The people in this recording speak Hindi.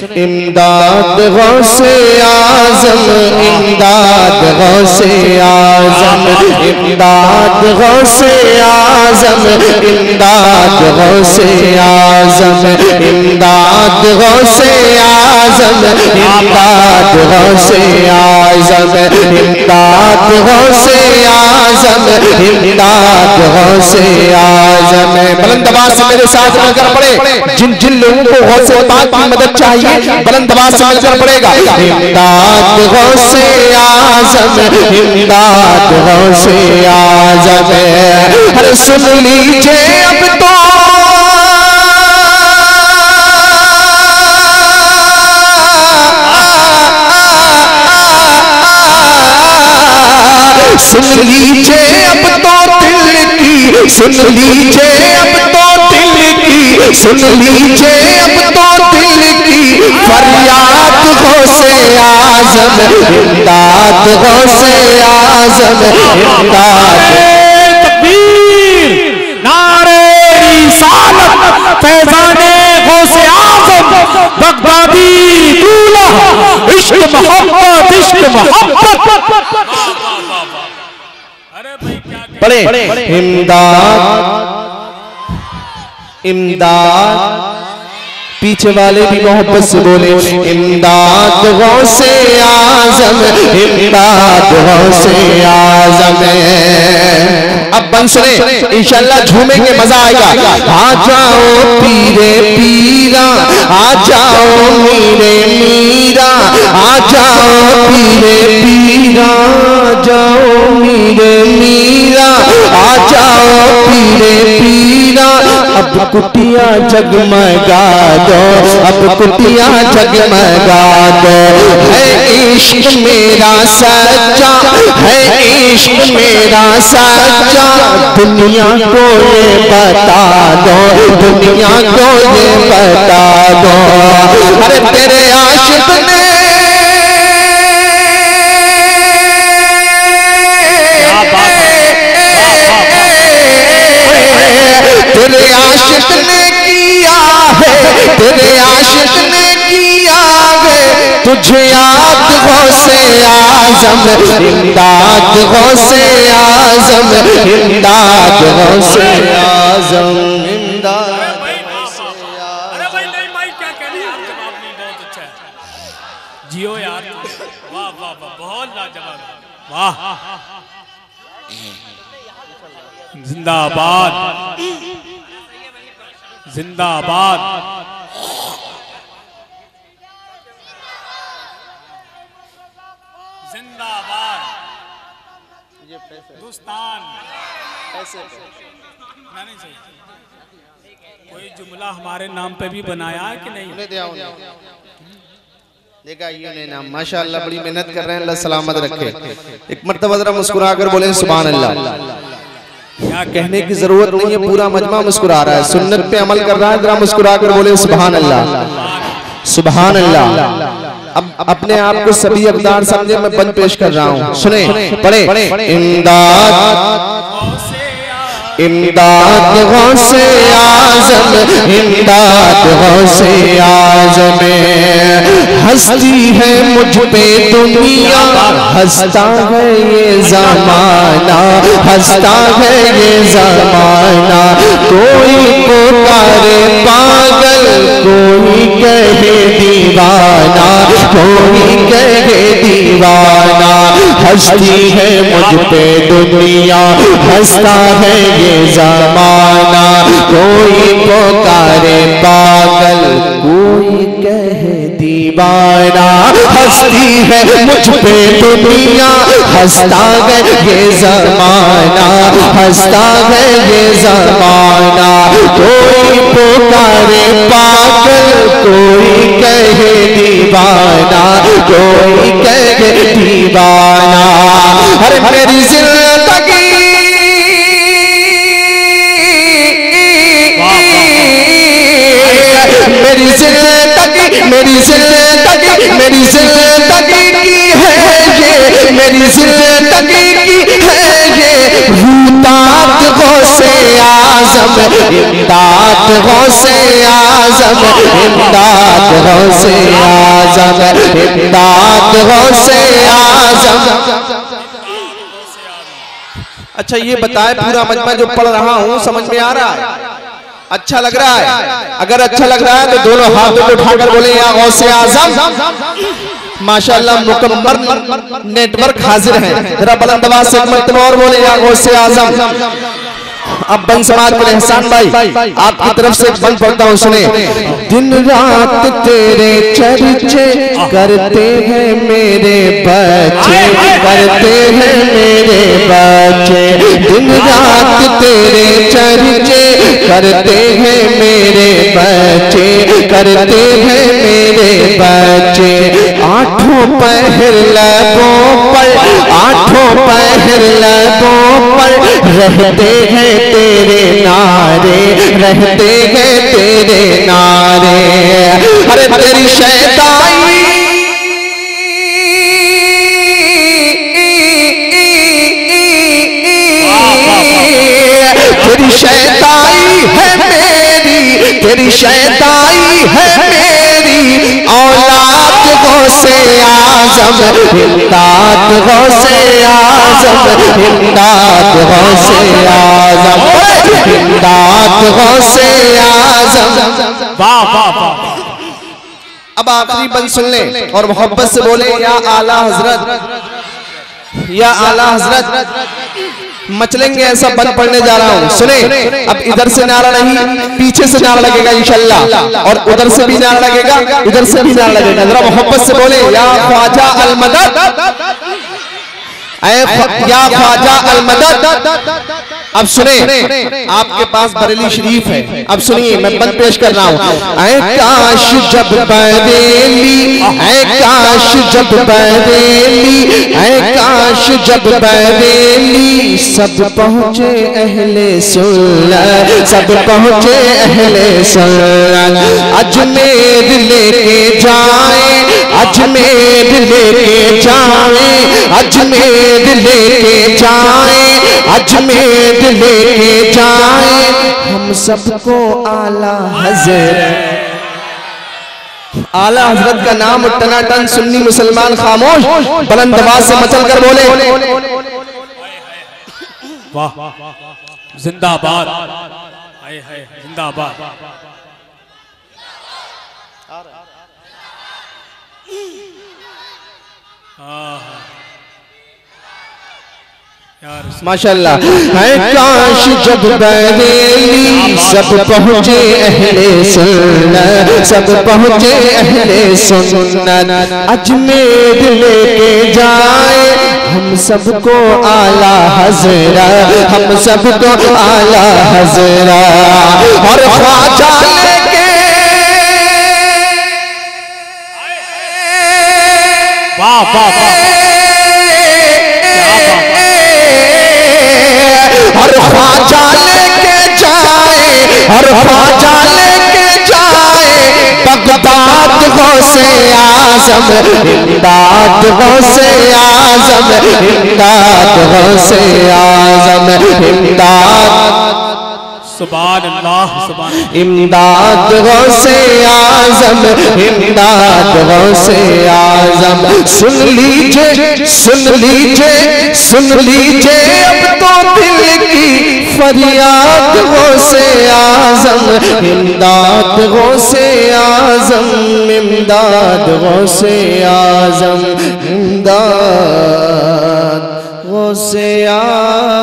इमदाद गौसे आज़म, इमदाद गौसे आज़म, इमदाद गौसे आज़म, इमदाद गौसे आज़म, इमदाद गौसे आज़म, इमदाद गौसे आज़म इमदाद गौसे आज़म इमदाद गौसे आज़म। बुलंद आवाज़ से मेरे साथ नज़र पड़े, जिन जिन लोगों को गौसे पाक की मदद चाहिए, बुलंद आवाज़ से नज़र पड़ेगा। इमदाद गौसे आज़म इमदाद गौसे आज़म। अरे सुन लीजिए सुन लीजिए अब तो दिल की, सुन लीजिए अब तो दिल की, सुन लीजिए अब तो दिल की। फरियाद हो से आज़म, इमदाद हो से आज़म, इमदाद। तकबीर, नारे रिसालत, फैजाने गौसे आज़म, बगदादी दूल्हा, इश्क मोहब्बत इश्क मोहब्बत। पढ़े। इमदाद। इमदाद। पीछे वाले भी मोहब्बत से बोले इमदाद गौसे आज़म इमदाद गौसे आज़म। अब बन सुने इंशाल्लाह झूमेंगे मज़ा आएगा। आ जाओ पीरे पीरा आ जाओ मीरे मीरा आ जाओ पीरे पीरा जाओ मीरे मीरा। आ जाओ पीरे पीरा अब कुटिया जगमगा दो। अब कुटिया जगमगा दो। है इश्क मेरा सच्चा। है इश्क मेरा सच्चा। दुनिया को ये बता दो। दुनिया को ये बता दो। अरे तेरे आशिक ने रशद ने किया वे तुझे याद हो से आज़म, इमदाद हो से आज़म, इमदाद हो से आज़म जिंदाबाद। जिंदाबाद। हिंदुस्तान। नहीं सही कोई जुमला हमारे नाम पे भी बनाया है कि नहीं? देखा ये नाम। माशाअल्लाह बड़ी मेहनत कर रहे हैं अल्लाह सलामत रखे। एक मर्तबा जरा मुस्कुरा कर बोले सुबह अल्लाह क्या कहने की ज़रूरत नहीं है पूरा मजमा मुस्कुरा रहा है। सुन्नत पे अमल कर रहा है जरा मुस्कुरा कर बोले सुबहान अल्लाह सुबहान अल्लाह अब अपने आप को सभी अवतार समझे मैं बंद पेश कर रहा हूँ। सुने, पढ़े। इमदाद इमदाद गौसे आज़म, इमदाद गौसे आज़म। हंसती है मुझ पे दुनिया। हंसता है ये जमाना। हंसता है ये जमाना। कोई पुकारे पागल, कोई कहे दीवाना। कोई कहे दीवाना। हंसती है मुझ पे दुनिया। हंसता है ये जमाना। कोई पुकारे पागल, कोई कहे दीवाना, हंसती है मुझ पे दुनिया, हंसता है ये जमाना, हंसता है ये जमाना। कोई पुकारे पागल, कोई कहे दीवाना, कोई कहे दीवाना। अरे मेरी ज़िंदगी आज़म, इमदाद गौसे आज़म, इमदाद गौसे आज़म, इमदाद गौसे आज़म। अच्छा ये बताए पूरा मजमा जो पढ़ रहा हूँ, समझ में आ रहा है? अच्छा लग रहा है? अगर अच्छा लग रहा है तो दोनों हाथों को उठाकर बोले, या गौसे आज़म। माशाल्लाह, मुकम्मल नेटवर्क हाजिर है। जरा बुलंद आवाज़ से और बोले, या गौसे आज़म। अब बन समाज के एहसान भाई आपकी तरफ़ से बन पढ़ता हूँ सुने दिन रात तेरे चर्चे करते हैं मेरे बच्चे करते हैं मेरे बच्चे। दिन रात तेरे चर्चे करते हैं मेरे बच्चे करते हैं मेरे बच्चे। पहर लबों पर आठों पहर लबों पर रहते हैं तेरे नारे, रहते हैं तेरे नारे। अरे तेरी शैताई तेरी शैताई है मेरी, तेरी शैताई गौसे आज़म इमदाद गौसे आज़म इमदाद गौसे आज़म इमदाद गौसे आज़म। वाह वाह वाह। अब आखिरी बंद सुन लें और मोहब्बत से बोले या आला हज़रत। या आला हज़रत, मचलेंगे ऐसा बंद पढ़ने जा रहा हूँ। सुने, अब इधर से नारा नहीं, पीछे से नारा लगेगा इंशाल्लाह। और उधर से भी नारा लगेगा इधर से भी नारा लगेगा। जरा मोहब्बत से बोले, या ख्वाजा अल मदद या ख्वाजा अल मदद अब सुने आपके पास बरेली शरीफ है। अब सुनिए मैं बंद पेश कर रहा हूँ। काश जब बरेली ऐ काश जब बरेली ऐ काश जब बरेली सब पहुँचे अहले सुन्नत सब पहुँचे अहले सुन्नत अजमेर लेके जाए अजमेर लेके जाए अजमेर लेके जाए। अजमेर लेके जाए। हम सबको आला हज़रत आला हज़रत का नाम टनाटन सुन्नी मुसलमान खामोश बुलंद आवाज़ से मचल कर बोले। वाह जिंदाबाद। हाय हाय जिंदाबाद। यार माशाल्लाह। है? काश जब बरेली सब पहुँचे अहले सुन्नत। सब पहुँचे अहले सुन्नत। अजमेर लेके जाए हम सबको आला हजरा। हम सबको आला हजरा। और ख्वाजा लेके वाह वाह वाह। जाए हर ख्वाजा लेके जाए। बगदाद गौसे आज़म। इमदाद गौसे आज़म। इमदाद गौसे आज़म। इमदाद सुभान अल्लाह सुभान इमदाद गौसे आज़म। इमदाद गौसे आज़म। सुन लीजिए सुन लीजिए सुन लीजिए अब तो दिल की फरियाद गौसे आज़म इमदाद गौसे आज़म इमदाद गौसे आज़म इमदाद गौसे आज़म।